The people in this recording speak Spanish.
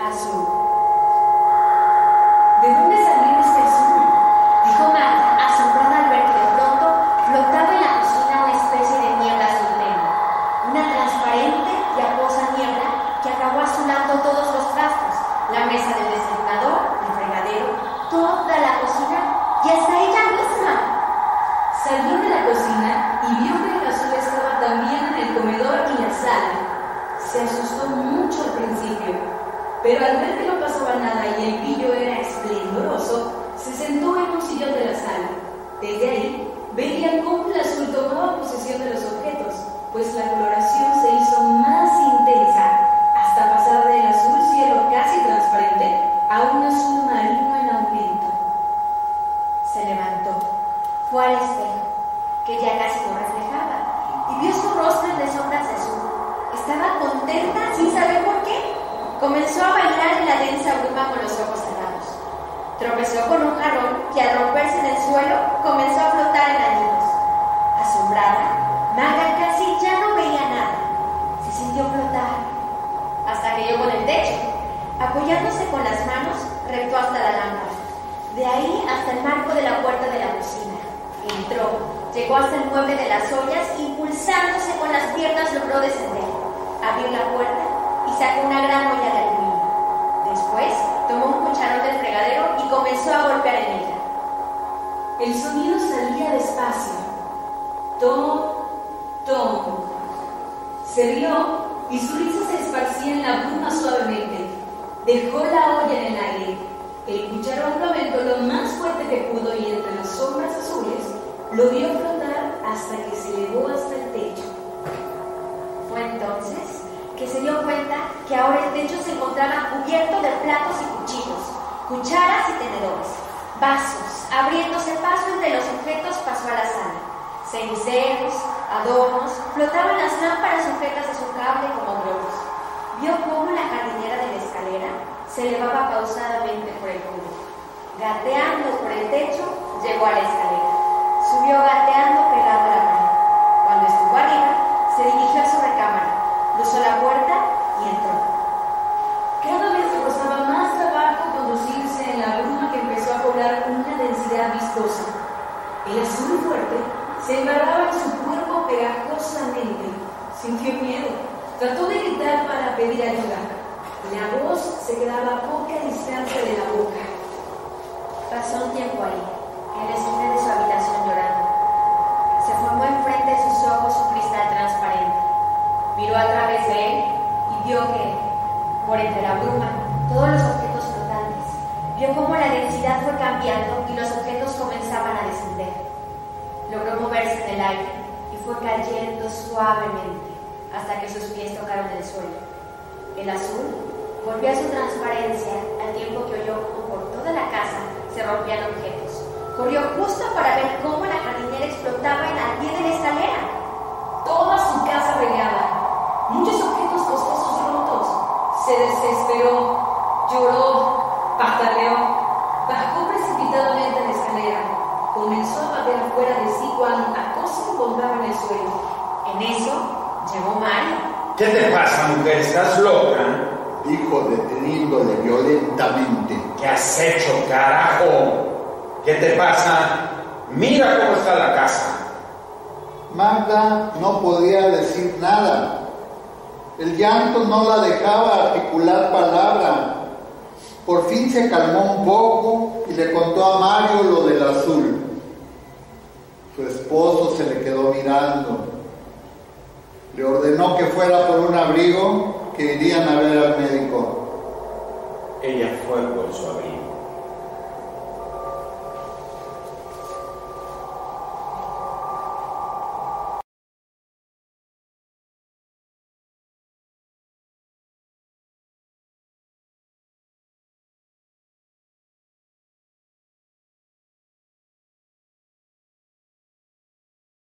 azul. ¿De dónde salió este azul? Dijo Marta, asombrada al ver que de pronto flotaba en la cocina una especie de niebla azul tenue. Una transparente y acuosa niebla que acabó azulando todos los trastos, la mesa del desayunador, el fregadero, toda la cocina y hasta ella misma. Salió de la cocina y vio que el azul estaba también en el comedor y la sala. Se asustó mucho al pero al que no pasaba nada y el brillo era esplendoroso, se sentó en un sillón de la sala. Desde ahí veía cómo el azul tomaba posesión de los objetos, pues la coloración se hizo más intensa hasta pasar del azul cielo casi transparente a un azul marino en aumento. Se levantó, fue al espejo, que ya casi no reflejaba, y vio su rostro entre sombras de azul. Estaba contenta sin saber por qué. Comenzó a bailar en la densa bruma con los ojos cerrados. Tropezó con un jarrón que al romperse en el suelo comenzó a flotar en anillos. Asombrada, Maga casi ya no veía nada. Se sintió flotar hasta que llegó en el techo. Apoyándose con las manos, rectó hasta la lámpara. De ahí hasta el marco de la puerta de la cocina. Entró, llegó hasta el mueble de las ollas, impulsándose con las piernas logró descender. Abrió la puerta sacó una gran olla de aluminio. Después tomó un cucharón del fregadero y comenzó a golpear en ella. El sonido salía despacio. Tom, tom. Se rió y su risa se esparcía en la bruma suavemente. Dejó la olla en el aire. El cucharón lo aventó lo más fuerte que pudo y entre las sombras azules lo vio flotar hasta que se elevó hasta el techo. Fue entonces que se dio cuenta que ahora el techo se encontraba cubierto de platos y cuchillos, cucharas y tenedores, vasos, abriéndose paso entre los objetos pasó a la sala. Ceniceros, adornos, flotaban las lámparas sujetas a su cable como globos. Vio cómo la jardinera de la escalera se elevaba pausadamente por el muro. Gateando por el techo, llegó a la escalera. Subió gateando pegado a la pared. Cuando estuvo arriba, se dirigió a su recámara, cruzó la puerta y entró. Cada vez le costaba más trabajo conducirse en la bruma que empezó a cobrar una El azul fuerte se embarraba en su cuerpo pegajosamente. Sintió miedo. Trató de gritar para pedir ayuda. La voz se quedaba a poca distancia de la boca. Pasó un tiempo ahí, en la esquina de su habitación llorando. Se formó enfrente de sus ojos un cristal transparente. Miró a través de él y vio que, por entre la bruma, todos los. Vio cómo la densidad fue cambiando y los objetos comenzaban a descender. Logró moverse en el aire y fue cayendo suavemente hasta que sus pies tocaron el suelo. El azul volvió a su transparencia al tiempo que oyó como por toda la casa se rompían objetos. Corrió justo para ver cómo la jardinera pataleó, bajó precipitadamente la escalera. Comenzó a bater afuera de sí cuanta cosa encontraba en el suelo. En eso llegó Mario. ¿Qué te pasa, mujer? ¿Estás loca? dijo deteniéndole violentamente. ¿Qué has hecho, carajo? ¿Qué te pasa? Mira cómo está la casa. Magda no podía decir nada. El llanto no la dejaba articular palabra. Por fin se calmó un poco y le contó a Mario lo del azul. Su esposo se le quedó mirando. Le ordenó que fuera por un abrigo que irían a ver al médico. Ella fue por su abrigo.